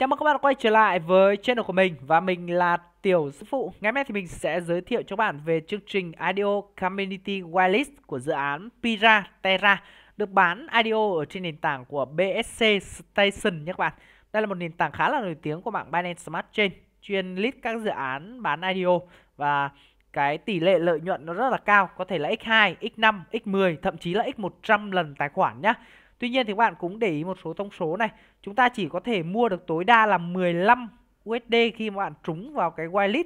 Chào mừng các bạn quay trở lại với channel của mình và mình là Tiểu Sư Phụ. Ngày hôm nay thì mình sẽ giới thiệu cho các bạn về chương trình IDO Community Whitelist của dự án Pira Terra được bán IDO ở trên nền tảng của BSC Station nhé các bạn. Đây là một nền tảng khá là nổi tiếng của mạng Binance Smart Chain chuyên list các dự án bán IDO và cái tỷ lệ lợi nhuận nó rất là cao, có thể là x2, x5, x10, thậm chí là x100 lần tài khoản nhá. Tuy nhiên thì các bạn cũng để ý một số thông số này. Chúng ta chỉ có thể mua được tối đa là 15 USD khi mà bạn trúng vào cái whitelist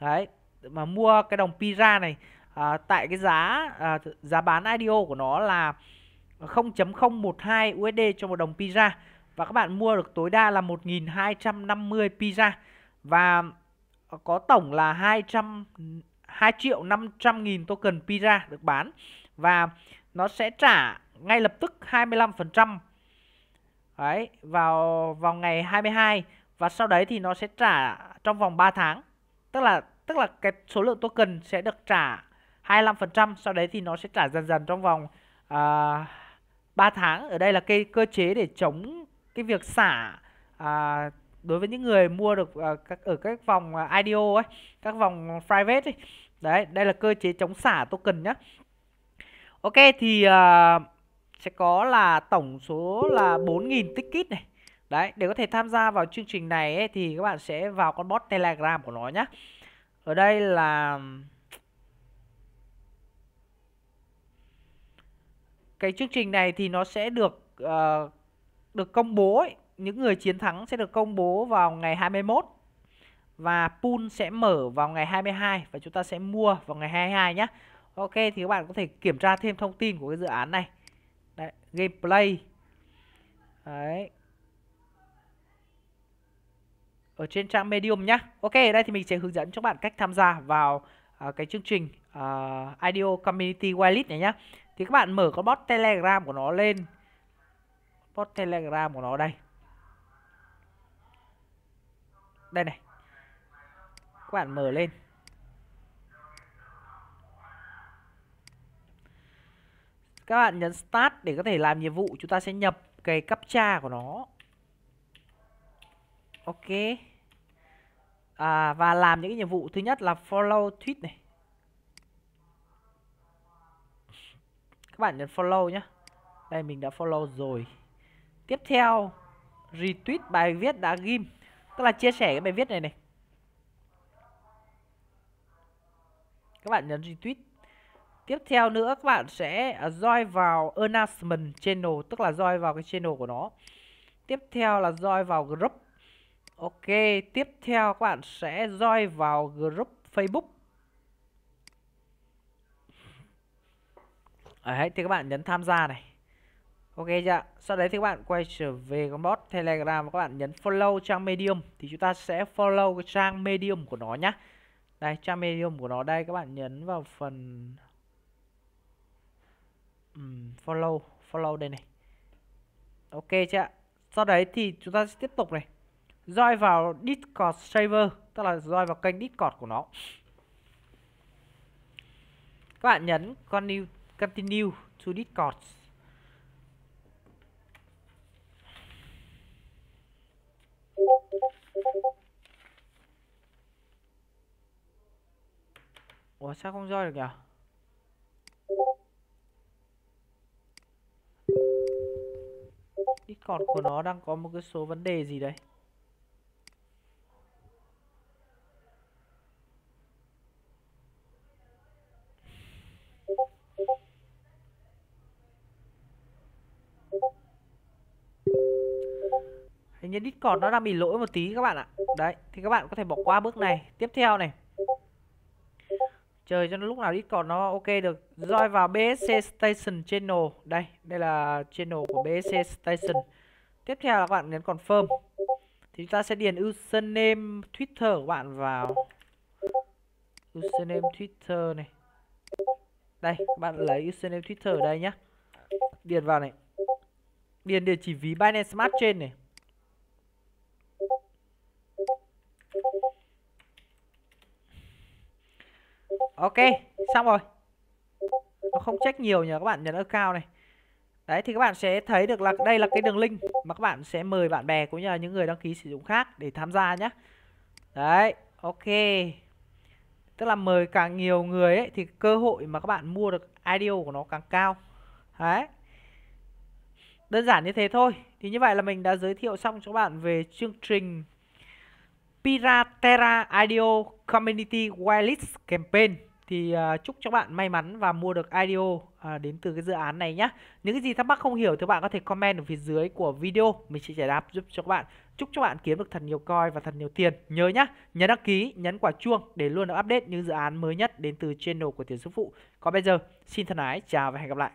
Đấy Mà mua cái đồng Pira này à, Tại cái giá à, giá bán IDO của nó là 0.012 USD cho một đồng Pira Và các bạn mua được tối đa là 1.250 Pira Và có tổng là 200 2 triệu 500 nghìn token Pira được bán. Và nó sẽ trả ngay lập tức 25% Đấy, vào vào ngày 22 và sau đấy thì nó sẽ trả trong vòng 3 tháng. Tức là tức là cái số lượng token sẽ được trả 25%, sau đấy thì nó sẽ trả dần dần trong vòng à, uh, 3 tháng. Ở đây là cái cơ chế để chống cái việc xả uh, đối với những người mua được uh, các ở các vòng IDO ấy, các vòng private ấy. Đấy, đây là cơ chế chống xả token nhá. Ok thì uh, sẽ có là tổng số là 4.000 ticket này. Đấy, để có thể tham gia vào chương trình này ấy, thì các bạn sẽ vào con bot Telegram của nó nhé. Ở đây là cái chương trình này thì nó sẽ được uh, được công bố ấy. những người chiến thắng sẽ được công bố vào ngày 21 và pool sẽ mở vào ngày 22 và chúng ta sẽ mua vào ngày 22 nhé. Ok thì các bạn có thể kiểm tra thêm thông tin của cái dự án này. Đấy, gameplay. Đấy. Ở trên trang Medium nhá. Ok, đây thì mình sẽ hướng dẫn cho bạn cách tham gia vào uh, cái chương trình à, uh, IDO Community Wallet này nhá. Thì các bạn mở con bot Telegram của nó lên. Bot Telegram của nó đây. Đây này. Các bạn mở lên. Các bạn nhấn Start để có thể làm nhiệm vụ Chúng ta sẽ nhập cái captcha của nó. Ok. À, Và làm những cái nhiệm vụ. Thứ nhất là follow tweet này. Các bạn nhấn follow nhé Đây mình đã follow rồi. Tiếp theo Retweet bài viết đã ghim. Tức là chia sẻ cái bài viết này này. Các bạn nhấn retweet. Tiếp theo nữa các bạn sẽ à, join vào announcement channel tức là join vào cái channel của nó. Tiếp theo là join vào group. Ok, tiếp theo các bạn sẽ join vào group Facebook. Đấy, thì các bạn nhấn tham gia này. Ok chưa? Sau đấy thì các bạn quay trở về con bot Telegram và các bạn nhấn follow trang Medium thì chúng ta sẽ follow cái trang Medium của nó nhá. Đây, trang Medium của nó đây các bạn nhấn vào phần um, follow follow đây này. Ok chưa sau đấy thì chúng ta sẽ tiếp tục này. Join vào discord server tức là join vào kênh discord của nó. Các bạn nhấn continue continue to discord. Ủa sao không join được nhỉ? Discord của nó đang có một cái số vấn đề gì đây? Hình như Discord nó đang bị lỗi một tí các bạn ạ. Đấy, thì các bạn có thể bỏ qua bước này. Tiếp theo này. Chờ cho nó lúc nào Discord nó ok được. Join vào BSC Station Channel Đây, đây là channel của BSC Station. Tiếp theo là các bạn nhấn confirm. Thì chúng ta sẽ điền username Twitter của bạn vào. Username Twitter này. Đây, bạn lấy username Twitter ở đây nhá. Điền vào này. Điền địa chỉ ví Binance Smart Chain này. Ok, xong rồi Nó không check nhiều nhờ các bạn nhấn cao này Đấy thì các bạn sẽ thấy được là đây là cái đường link mà các bạn sẽ mời bạn bè cũng như là những người đăng ký sử dụng khác để tham gia nhé. Đấy, ok. Tức là mời càng nhiều người ấy thì cơ hội mà các bạn mua được IDO của nó càng cao. Đấy. Đơn giản như thế thôi. Thì như vậy là mình đã giới thiệu xong cho các bạn về chương trình Piratera IDO Community Wireless Campaign thì uh, chúc cho bạn may mắn và mua được IDO uh, à, đến từ cái dự án này nhé. Những cái gì thắc mắc không hiểu thì bạn có thể comment ở phía dưới của video, mình sẽ giải đáp giúp cho các bạn. Chúc cho bạn kiếm được thật nhiều coin và thật nhiều tiền. Nhớ nhá, nhấn đăng ký, nhấn quả chuông để luôn được update những dự án mới nhất đến từ channel của Tiền Sư Phụ. Còn bây giờ, xin thân ái, chào và hẹn gặp lại.